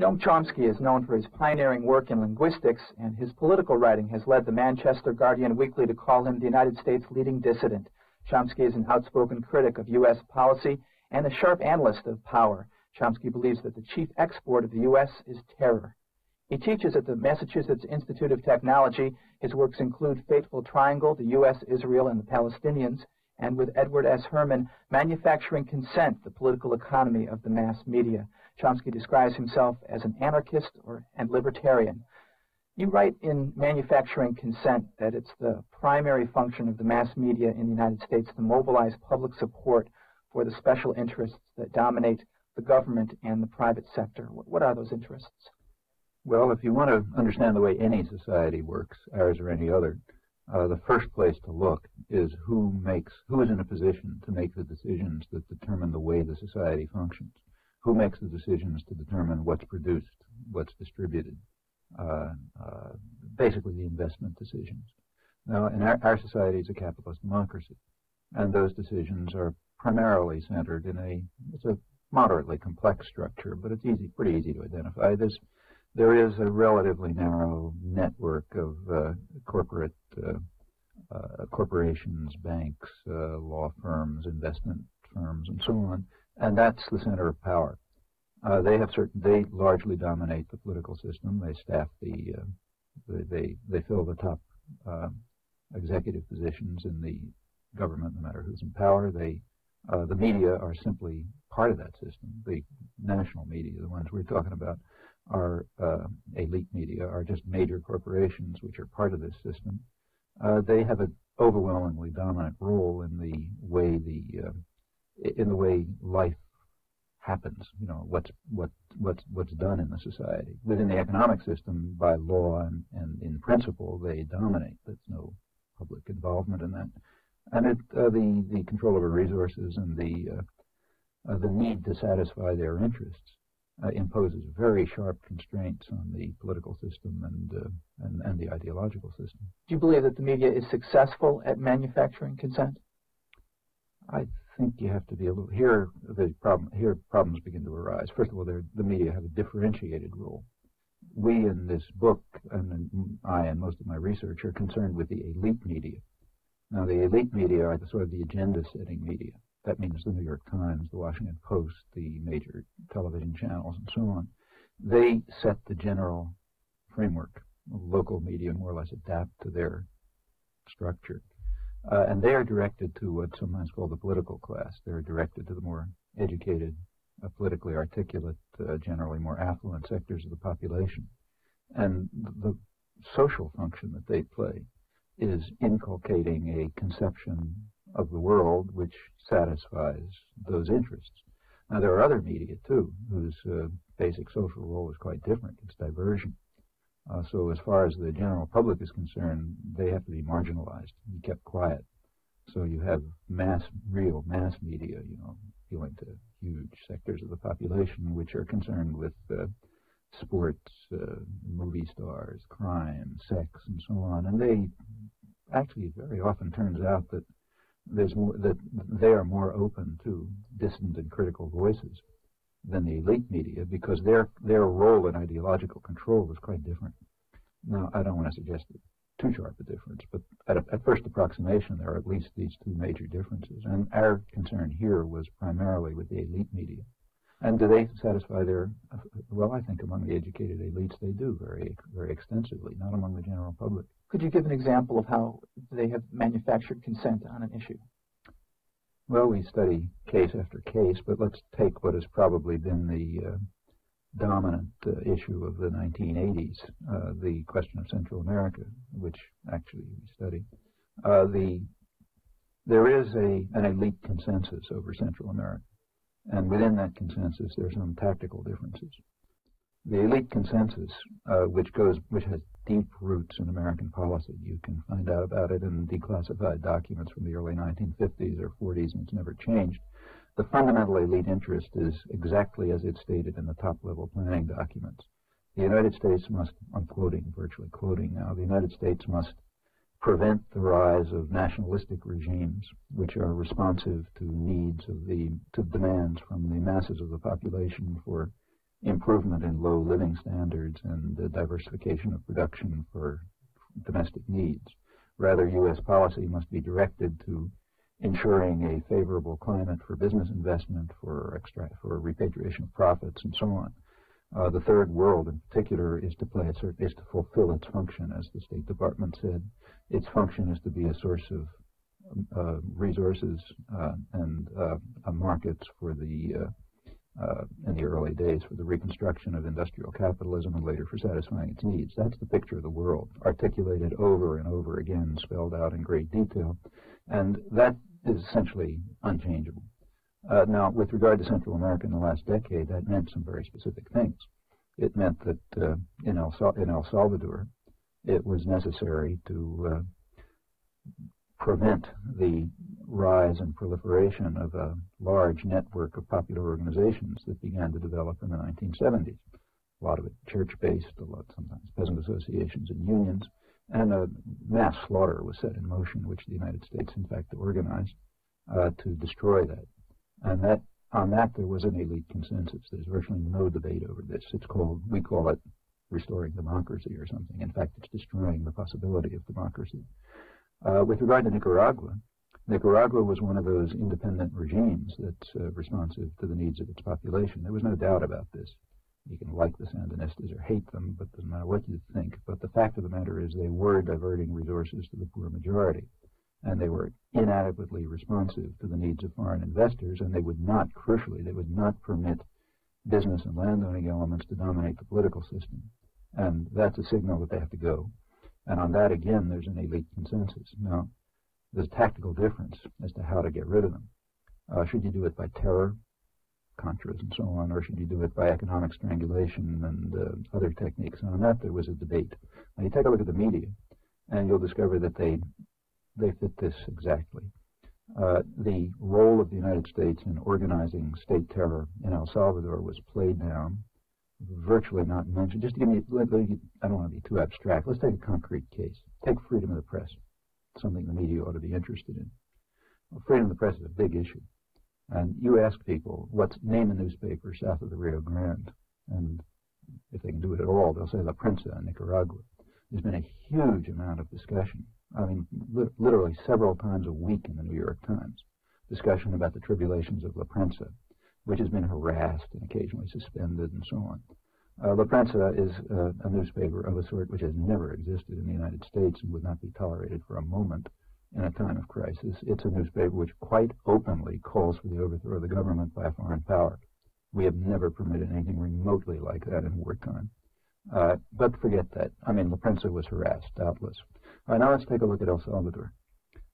Noam Chomsky is known for his pioneering work in linguistics, and his political writing has led the Manchester Guardian Weekly to call him the United States' leading dissident. Chomsky is an outspoken critic of U.S. policy and a sharp analyst of power. Chomsky believes that the chief export of the U.S. is terror. He teaches at the Massachusetts Institute of Technology. His works include Fateful Triangle, the U.S., Israel, and the Palestinians, and with Edward S. Herman, Manufacturing Consent, the Political Economy of the Mass Media. Chomsky describes himself as an anarchist or, and libertarian. You write in Manufacturing Consent that it's the primary function of the mass media in the United States to mobilize public support for the special interests that dominate the government and the private sector. What are those interests? Well, if you want to understand the way any society works, ours or any other, uh, the first place to look is who makes, who is in a position to make the decisions that determine the way the society functions. Who makes the decisions to determine what's produced, what's distributed, uh, uh, basically the investment decisions. Now, in our, our society is a capitalist democracy, and those decisions are primarily centered in a, it's a moderately complex structure, but it's easy, pretty easy to identify. There's, there is a relatively narrow network of uh, corporate uh, uh, corporations, banks, uh, law firms, investment firms, and so on, and that's the center of power. Uh, they have certain. They largely dominate the political system. They staff the. Uh, they, they fill the top executive positions in the government, no matter who's in power. They the media are simply part of that system. The national media, the ones we're talking about, are uh, elite media, are just major corporations which are part of this system. Uh, they have an overwhelmingly dominant role in the way the uh, in the way life happens. You know what's what what's what's done in the society within the economic system by law and, and in principle they dominate. There's no public involvement in that, and it uh, the the control over resources and the uh, uh, the need to satisfy their interests uh, imposes very sharp constraints on the political system and, uh, and, and the ideological system. Do you believe that the media is successful at manufacturing consent? I think you have to be a little here. The problem here problems begin to arise. First of all, the media have a differentiated role. We in this book, and I and most of my research, are concerned with the elite media. Now, the elite media are the sort of the agenda-setting media. That means the New York Times, the Washington Post, the major television channels, and so on. They set the general framework. Local media more or less adapt to their structure. Uh, and they are directed to what's sometimes called the political class. They're directed to the more educated, uh, politically articulate, uh, generally more affluent sectors of the population. And the social function that they play is inculcating a conception of the world which satisfies those interests. Now, there are other media, too, whose uh, basic social role is quite different. It's diversion. Uh, so as far as the general public is concerned, they have to be marginalized, be kept quiet. So you have mass, real mass media, you know, appealing to huge sectors of the population which are concerned with uh, sports, uh, movie stars, crime, sex, and so on. And they actually, very often turns out that there's more, that they are more open to dissident and critical voices than the elite media because their their role in ideological control is quite different. Now, I don't want to suggest too sharp a difference, but at, a, at first approximation, there are at least these two major differences. And our concern here was primarily with the elite media. And do they satisfy their, well, I think among the educated elites they do very, very extensively, not among the general public. Could you give an example of how they have manufactured consent on an issue? Well, we study case after case, but let's take what has probably been the uh, dominant uh, issue of the 1980s, uh, the question of Central America, which actually we study. Uh, the there is a an elite consensus over Central America, and within that consensus, there are some tactical differences. The elite consensus, uh, which goes, which has deep roots in American policy, you can find out about it in declassified documents from the early 1950s or 40s, and it's never changed. The fundamental elite interest is exactly as it's stated in the top-level planning documents. The United States must, I'm quoting, virtually quoting now, the United States must prevent the rise of nationalistic regimes which are responsive to needs of the, to demands from the masses of the population for improvement in low living standards and the diversification of production for domestic needs. Rather, U.S. policy must be directed to ensuring a favorable climate for business investment, for extract, for repatriation of profits, and so on. Uh, the third world, in particular, is to play its, is to fulfill its function, as the State Department said. Its function is to be a source of uh, resources uh, and uh, markets for the uh, in the early days for the reconstruction of industrial capitalism and later for satisfying its needs. That's the picture of the world, articulated over and over again, spelled out in great detail, and that is essentially unchangeable. Uh, now, with regard to Central America in the last decade, that meant some very specific things. It meant that uh, in, El in, El Salvador, it was necessary to uh, prevent the rise and proliferation of a large network of popular organizations that began to develop in the 1970s. A lot of it church-based, a lot sometimes peasant associations and unions, and a mass slaughter was set in motion, which the United States, in fact, organized uh, to destroy that. And that on that there was an elite consensus. There's virtually no debate over this. It's called, we call it restoring democracy or something. In fact, it's destroying the possibility of democracy. Uh, with regard to Nicaragua, Nicaragua was one of those independent regimes that's uh, responsive to the needs of its population. There was no doubt about this. You can like the Sandinistas or hate them, but it doesn't matter what you think. But the fact of the matter is they were diverting resources to the poor majority and they were inadequately responsive to the needs of foreign investors, and they would not, crucially, they would not permit business and landowning elements to dominate the political system. And that's a signal that they have to go. And on that, again, there's an elite consensus. Now, there's a tactical difference as to how to get rid of them. Uh, should you do it by terror, contras and so on, or should you do it by economic strangulation and uh, other techniques? And on that, there was a debate. Now, you take a look at the media, and you'll discover that they they fit this exactly. Uh, the role of the United States in organizing state terror in El Salvador was played down, virtually not mentioned. Just to give me, I don't want to be too abstract. Let's take a concrete case. Take freedom of the press, something the media ought to be interested in. Well, freedom of the press is a big issue. And you ask people, what's name a newspaper south of the Rio Grande? And if they can do it at all, they'll say La Prensa in Nicaragua. There's been a huge amount of discussion I mean, li literally several times a week in the New York Times, discussion about the tribulations of La Prensa, which has been harassed and occasionally suspended and so on. Uh, La Prensa is uh, a newspaper of a sort which has never existed in the United States and would not be tolerated for a moment in a time of crisis. It's a newspaper which quite openly calls for the overthrow of the government by a foreign power. We have never permitted anything remotely like that in wartime. Uh, but forget that. I mean, La Prensa was harassed, doubtless. All right, now let's take a look at El Salvador.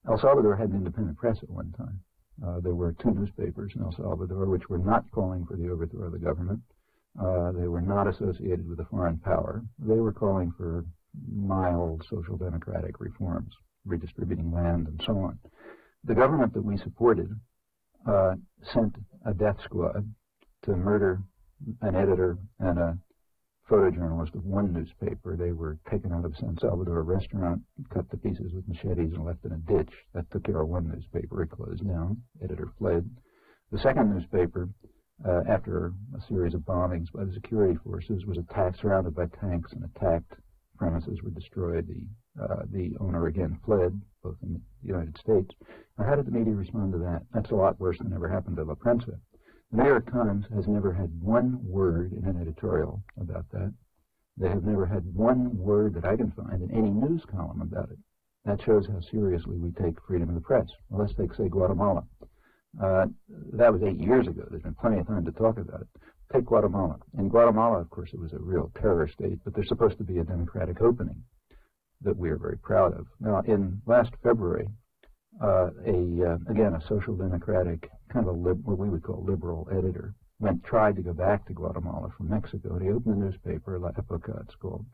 El Salvador had an independent press at one time. Uh, there were two newspapers in El Salvador which were not calling for the overthrow of the government. Uh, they were not associated with a foreign power. They were calling for mild social democratic reforms, redistributing land and so on. The government that we supported uh, sent a death squad to murder an editor and a photojournalist of one newspaper. They were taken out of a San Salvador restaurant, cut to pieces with machetes, and left in a ditch. That took care of one newspaper. It closed down. Editor fled. The second newspaper, uh, after a series of bombings by the security forces, was attacked, surrounded by tanks, and attacked. Premises were destroyed. The uh, the owner again fled, both in the United States. Now, how did the media respond to that? That's a lot worse than ever happened to La Prensa. The New York Times has never had one word in an editorial about that. They have never had one word that I can find in any news column about it. That shows how seriously we take freedom of the press. Well, let's take, say, Guatemala. Uh, that was eight years ago. There's been plenty of time to talk about it. Take Guatemala. In Guatemala, of course, it was a real terror state, but there's supposed to be a democratic opening that we are very proud of. Now, in last February, uh, a uh, again a social democratic kind of a lib, what we would call liberal editor went tried to go back to Guatemala from Mexico. He opened the newspaper, La Epoca, it's called.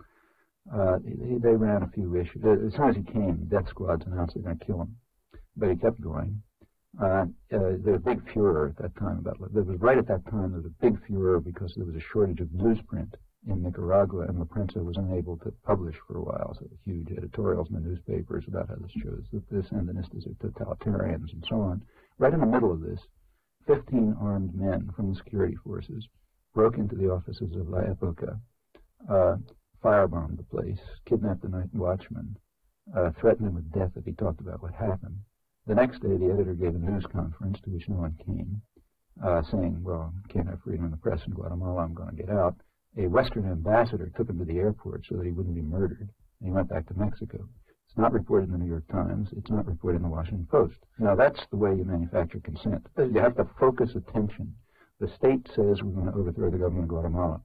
Uh, they, they ran a few issues. Uh, as soon as he came, death squads announced they're going to kill him, but he kept going. Uh, uh, there was a big furor at that time about. There was right at that time there was a big furor because there was a shortage of newsprint in Nicaragua, and La Prensa was unable to publish for a while. So huge editorials in the newspapers about how this shows that the Sandinistas are totalitarians and so on. Right in the middle of this, 15 armed men from the security forces broke into the offices of La Epoca, uh, firebombed the place, kidnapped the night watchman, uh, threatened him with death if he talked about what happened. The next day, the editor gave a news conference to which no one came, uh, saying, well, can't have freedom of the press in Guatemala, I'm going to get out. A Western ambassador took him to the airport so that he wouldn't be murdered, and he went back to Mexico. It's not reported in the New York Times. It's not reported in the Washington Post. Now, that's the way you manufacture consent. You have to focus attention. The state says we're going to overthrow the government of Guatemala,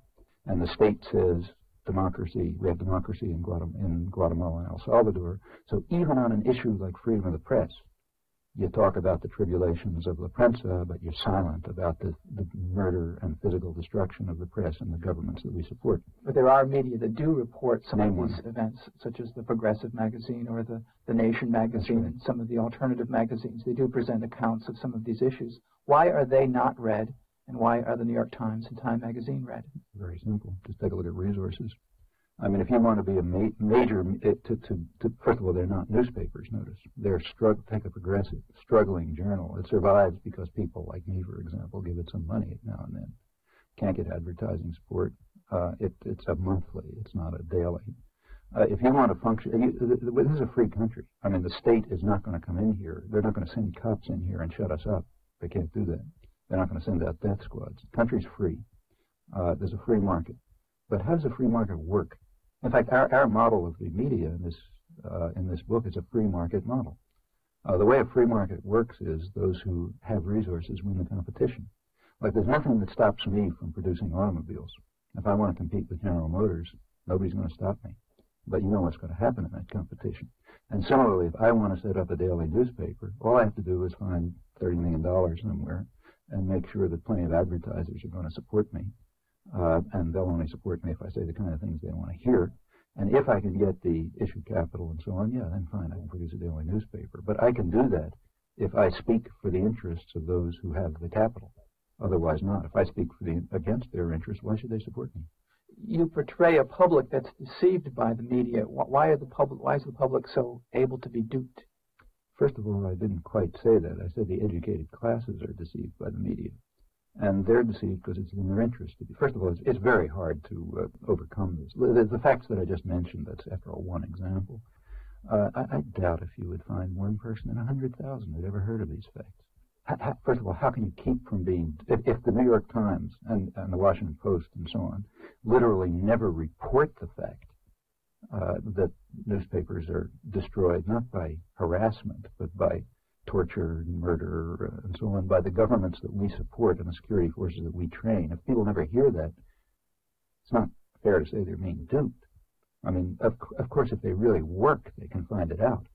and the state says democracy, we have democracy in Guatemala, in Guatemala and El Salvador. So even on an issue like freedom of the press, you talk about the tribulations of La Prensa, uh, but you're silent about the, the, murder and physical destruction of the press and the governments that we support. But there are media that do report some Name of these one. events, such as the Progressive magazine or the, the Nation magazine right. and some of the alternative magazines. They do present accounts of some of these issues. Why are they not read, and why are the New York Times and Time magazine read? Very simple. Just take a look at resources. I mean, if you want to be a ma major, it, to, to, to, first of all, they're not newspapers, notice. They're, strugg take a progressive, struggling journal. It survives because people like me, for example, give it some money now and then. Can't get advertising support. Uh, it, it's a monthly, it's not a daily. Uh, if you want to function, you, this is a free country. I mean, the state is not going to come in here. They're not going to send cops in here and shut us up. They can't do that. They're not going to send out death squads. The country's free. Uh, there's a free market. But how does a free market work? In fact, our, our model of the media in this, uh, in this book is a free market model. Uh, the way a free market works is those who have resources win the competition. Like there's nothing that stops me from producing automobiles. If I want to compete with General Motors, nobody's going to stop me. But you know what's going to happen in that competition. And similarly, if I want to set up a daily newspaper, all I have to do is find $30 million somewhere and make sure that plenty of advertisers are going to support me uh, and they'll only support me if I say the kind of things they want to hear. And if I can get the issue capital and so on, yeah, then fine, I can produce a daily newspaper. But I can do that if I speak for the interests of those who have the capital. Otherwise not. If I speak for the, against their interests, why should they support me? You portray a public that's deceived by the media. Why are the public? Why is the public so able to be duped? First of all, I didn't quite say that. I said the educated classes are deceived by the media and they're deceived because it's in their interest. First of all, it's, it's very hard to uh, overcome this. The, the, facts that I just mentioned, that's after all one example, uh, I, I, doubt if you would find one person in a 100,000 who'd ever heard of these facts. first of all, how can you keep from being, if, if the New York Times and, and, the Washington Post and so on literally never report the fact uh, that newspapers are destroyed, not by harassment, but by torture and murder and so on by the governments that we support and the security forces that we train. If people never hear that, it's not fair to say they're being duped. I mean, of, of course, if they really work, they can find it out.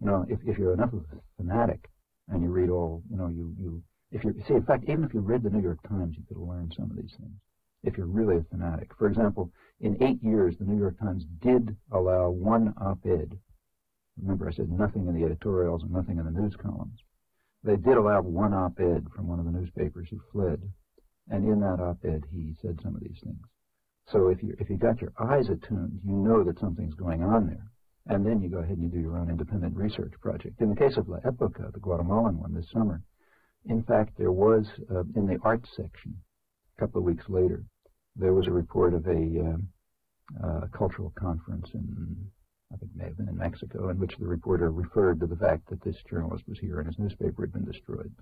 You know, if, if you're enough of a fanatic and you read all, you know, you, you, if you see, in fact, even if you read the New York Times, you could learn some of these things. If you're really a fanatic. For example, in eight years, the New York Times did allow one op-ed Remember, I said nothing in the editorials and nothing in the news columns. They did allow one op-ed from one of the newspapers who fled, and in that op-ed he said some of these things. So if you if you got your eyes attuned, you know that something's going on there, and then you go ahead and you do your own independent research project. In the case of La Epoca, the Guatemalan one this summer, in fact, there was uh, in the arts section a couple of weeks later, there was a report of a uh, uh, cultural conference in I think it may have been in Mexico, in which the reporter referred to the fact that this journalist was here and his newspaper had been destroyed.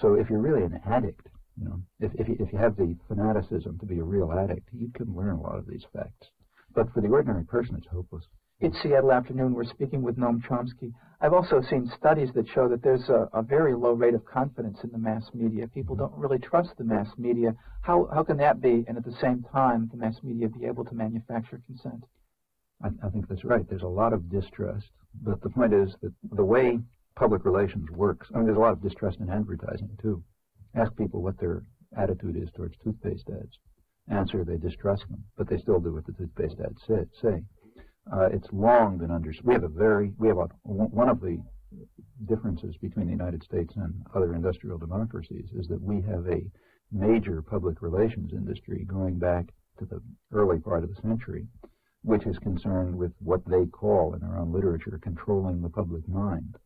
So if you're really an addict, you know, if, if, you, if you have the fanaticism to be a real addict, you can learn a lot of these facts. But for the ordinary person, it's hopeless. It's Seattle Afternoon. We're speaking with Noam Chomsky. I've also seen studies that show that there's a, a, very low rate of confidence in the mass media. People don't really trust the mass media. How, how can that be, and at the same time, the mass media be able to manufacture consent? I, I think that's right. There's a lot of distrust, but the point is that the way public relations works, I mean, there's a lot of distrust in advertising, too. Ask people what their attitude is towards toothpaste ads. Answer, they distrust them, but they still do what the toothpaste ads say. say. Uh, it's long been understood. We have a very, we have a, one of the differences between the United States and other industrial democracies is that we have a major public relations industry going back to the early part of the century which is concerned with what they call in their own literature controlling the public mind.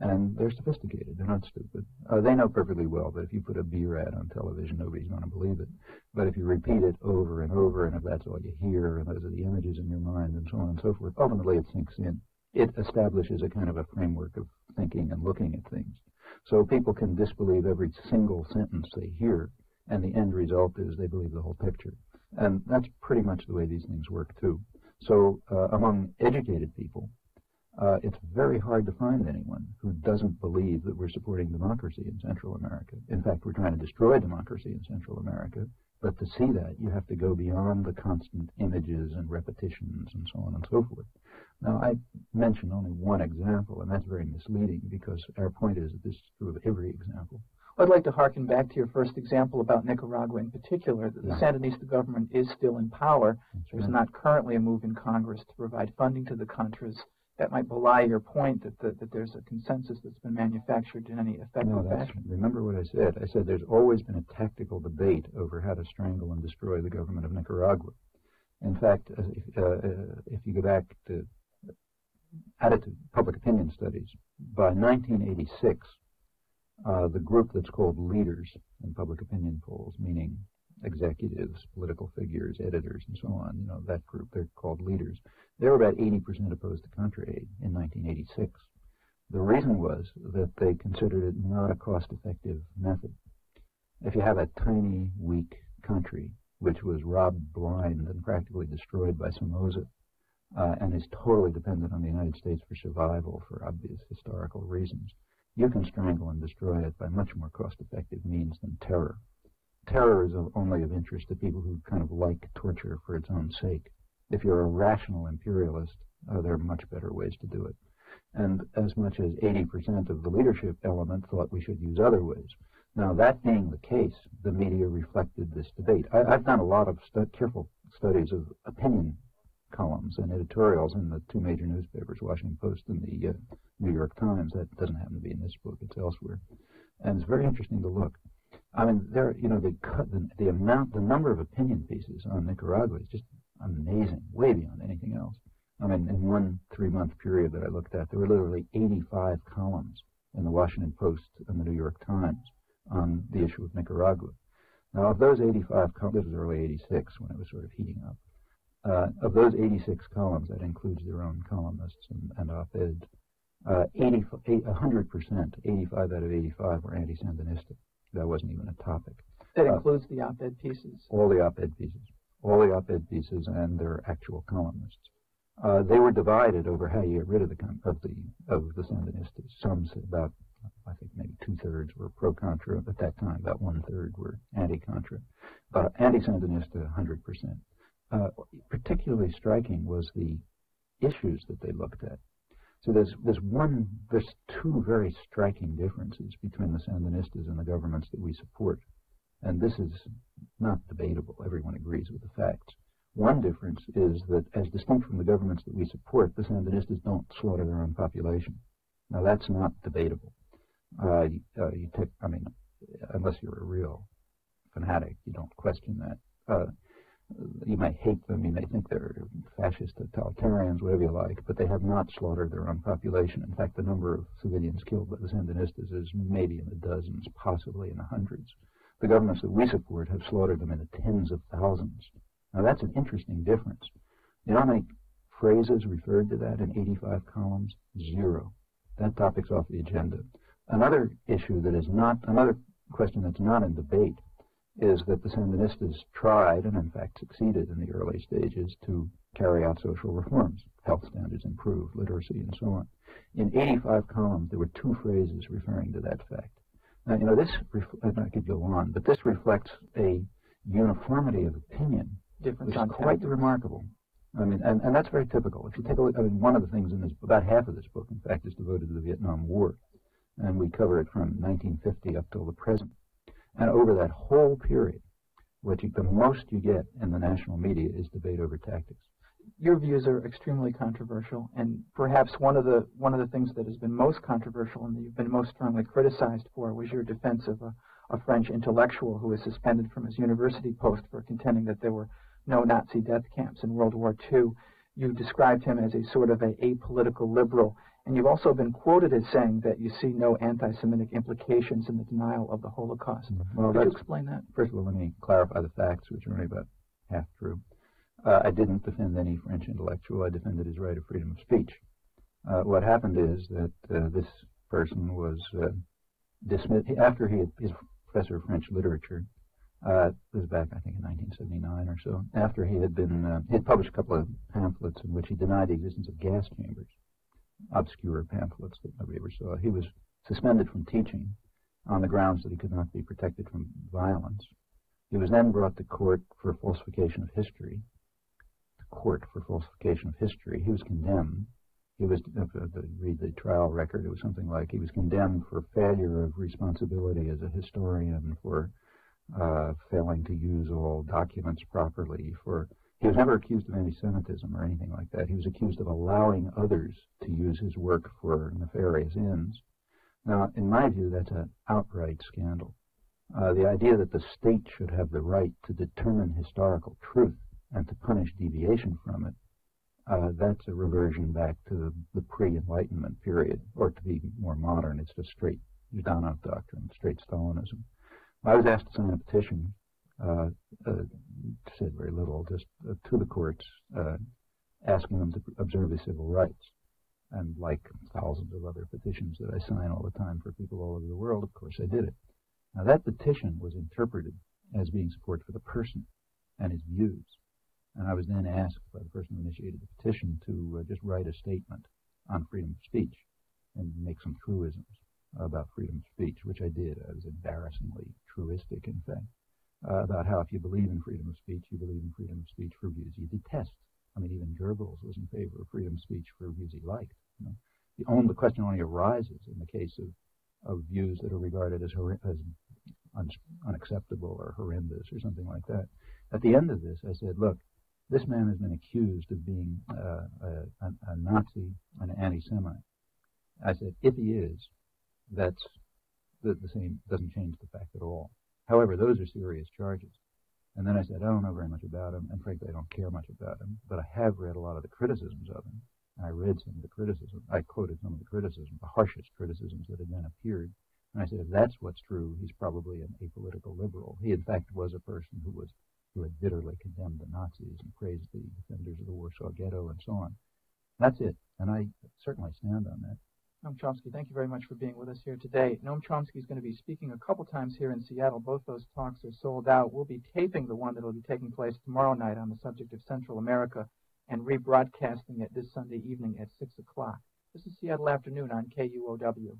And they're sophisticated. They're not stupid. Uh, they know perfectly well that if you put a beer ad on television, nobody's going to believe it. But if you repeat it over and over, and if that's all you hear, and those are the images in your mind, and so on and so forth, ultimately it sinks in. It establishes a kind of a framework of thinking and looking at things. So people can disbelieve every single sentence they hear, and the end result is they believe the whole picture. And that's pretty much the way these things work, too. So uh, among educated people, uh, it's very hard to find anyone who doesn't believe that we're supporting democracy in Central America. In fact, we're trying to destroy democracy in Central America. But to see that, you have to go beyond the constant images and repetitions and so on and so forth. Now, I mentioned only one example, and that's very misleading because our point is that this is true of every example. I'd like to harken back to your first example about Nicaragua in particular, that the Sandinista government is still in power. There's not currently a move in Congress to provide funding to the Contras. That might belie your point that, the, that there's a consensus that's been manufactured in any effective No, fashion. remember what I said. I said there's always been a tactical debate over how to strangle and destroy the government of Nicaragua. In fact, uh, if, uh, uh, if you go back to attitude, public opinion studies, by 1986, uh, the group that's called leaders in public opinion polls, meaning executives, political figures, editors, and so on, you know, that group, they're called leaders. They were about 80% opposed to Contra aid in 1986. The reason was that they considered it not a cost-effective method. If you have a tiny, weak country, which was robbed blind and practically destroyed by Somoza, uh, and is totally dependent on the United States for survival for obvious historical reasons, you can strangle and destroy it by much more cost-effective means than terror. Terror is of, only of interest to people who kind of like torture for its own sake. If you're a rational imperialist, uh, there are much better ways to do it. And as much as 80% of the leadership element thought we should use other ways. Now, that being the case, the media reflected this debate. I, I've done a lot of stu- careful studies of opinion columns and editorials in the two major newspapers, Washington Post and the uh, New York Times. That doesn't happen to be in this book; it's elsewhere, and it's very interesting to look. I mean, there, you know, the, cut, the the amount, the number of opinion pieces on Nicaragua is just amazing, way beyond anything else. I mean, in one three-month period that I looked at, there were literally 85 columns in the Washington Post and the New York Times on the issue of Nicaragua. Now, of those 85 columns, this was early 86 when it was sort of heating up. Uh, of those 86 columns, that includes their own columnists and, and op-eds, uh, 80, 100%, 85 out of 85 were anti-Sandinista. That wasn't even a topic. That uh, includes the op-ed pieces. All the op-ed pieces, all the op-ed pieces and their actual columnists. Uh, they were divided over how you get rid of the of the of the Sandinistas. Some said about I think maybe two thirds were pro Contra at that time. About one third were anti Contra, but anti Sandinista, hundred percent. Uh, particularly striking was the issues that they looked at. So there's there's one there's two very striking differences between the Sandinistas and the governments that we support, and this is not debatable. Everyone agrees with the facts. One difference is that, as distinct from the governments that we support, the Sandinistas don't slaughter their own population. Now, that's not debatable. Uh, you, uh, you take, I mean, unless you're a real fanatic, you don't question that. Uh, you may hate them, you may think they're fascist totalitarians, whatever you like, but they have not slaughtered their own population. In fact, the number of civilians killed by the Sandinistas is maybe in the dozens, possibly in the hundreds. The governments that we support have slaughtered them in the tens of thousands. Now, that's an interesting difference. You know how many phrases referred to that in 85 columns? Zero. That topic's off the agenda. Another issue that is not, another question that's not in debate is that the Sandinistas tried, and in fact succeeded in the early stages, to carry out social reforms, health standards improved, literacy, and so on. In 85 columns, there were two phrases referring to that fact. Now, you know, this, ref- I could go on, but this reflects a uniformity of opinion Difference which is quite remarkable. I mean, and, and that's very typical. If you take a look, I mean, one of the things in this, about half of this book, in fact, is devoted to the Vietnam War, and we cover it from 1950 up till the present. And over that whole period, what you, the most you get in the national media is debate over tactics. Your views are extremely controversial, and perhaps one of the one of the things that has been most controversial and that you've been most strongly criticized for was your defense of a, a French intellectual who was suspended from his university post for contending that there were no Nazi death camps in World War II. You described him as a sort of a apolitical liberal, And you've also been quoted as saying that you see no anti-Semitic implications in the denial of the Holocaust. Well, Could you explain that? First of all, let me clarify the facts, which are only about half true. Uh, I didn't defend any French intellectual. I defended his right of freedom of speech. Uh, what happened is that uh, this person was uh, dismissed after he had, his professor of French literature. Uh, it was back, I think, in 1979 or so. After he had been, uh, he had published a couple of pamphlets in which he denied the existence of gas chambers obscure pamphlets that nobody ever saw. He was suspended from teaching on the grounds that he could not be protected from violence. He was then brought to court for falsification of history. The court for falsification of history. He was condemned. He was, uh, to read the trial record, it was something like he was condemned for failure of responsibility as a historian, for uh, failing to use all documents properly, for he was never accused of anti-Semitism or anything like that. He was accused of allowing others to use his work for nefarious ends. Now, in my view, that's an outright scandal. Uh, the idea that the state should have the right to determine historical truth and to punish deviation from it, uh, that's a reversion back to the, the pre-Enlightenment period, or to be more modern, it's just straight Zhdanov doctrine, straight Stalinism. I was asked to sign a petition uh, uh, said very little, just uh, to the courts, uh, asking them to observe the civil rights. And like thousands of other petitions that I sign all the time for people all over the world, of course I did it. Now that petition was interpreted as being support for the person and his views. And I was then asked by the person who initiated the petition to uh, just write a statement on freedom of speech and make some truisms about freedom of speech, which I did. I was embarrassingly truistic, in fact uh, about how if you believe in freedom of speech, you believe in freedom of speech for views you detest. I mean, even Goebbels was in favor of freedom of speech for views he liked. You know? The only question only arises in the case of, of views that are regarded as, as un unacceptable or horrendous or something like that. At the end of this, I said, look, this man has been accused of being uh, a, a, Nazi, an anti-Semite. I said, if he is, that's the, the same, doesn't change the fact at all. However, those are serious charges. And then I said, I don't know very much about him, and frankly, I don't care much about him, but I have read a lot of the criticisms of him. I read some of the criticism. I quoted some of the criticisms, the harshest criticisms that had then appeared. And I said, if that's what's true, he's probably an apolitical liberal. He, in fact, was a person who was who had bitterly condemned the Nazis and praised the defenders of the Warsaw Ghetto and so on. That's it, and I certainly stand on that. Noam Chomsky, thank you very much for being with us here today. Noam Chomsky is going to be speaking a couple times here in Seattle. Both those talks are sold out. We'll be taping the one that will be taking place tomorrow night on the subject of Central America and rebroadcasting it this Sunday evening at 6 o'clock. This is Seattle Afternoon on KUOW.